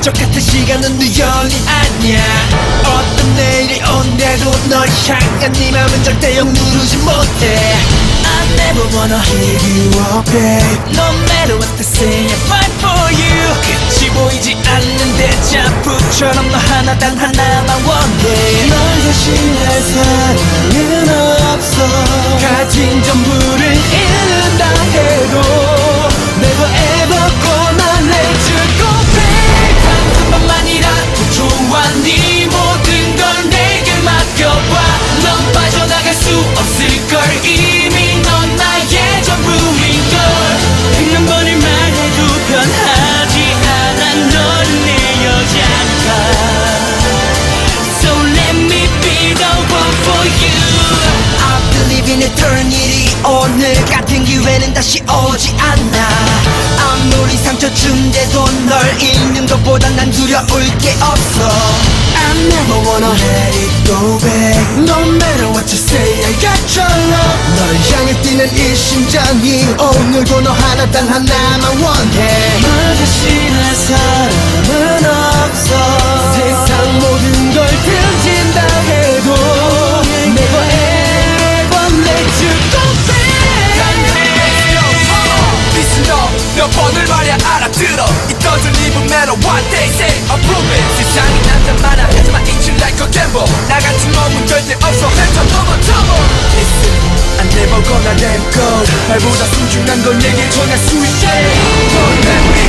적 같은 시간은 우연이 아니야. 어떤 내일이 온데도 널 향한 네 맘은 절대 영 누르지 못해. I never wanna give you up babe. No matter what they say I fight for you. 끝이 보이지 않는 데자부처럼 너 하나 단 하나만 원해. 널 대신할 사랑 in eternity 오늘 같은 기회는 다시 오지 않아 아무리 상처 준대도 널 잃는 것보다 난 두려울 게 없어 I never wanna let it go back No matter what you say I got your love 널 향해 뛰는 이 심장이 오늘도 너 하나 단 하나만 원해 go 날보다 소중한 걸 내게 전할 수 있게. Don't let me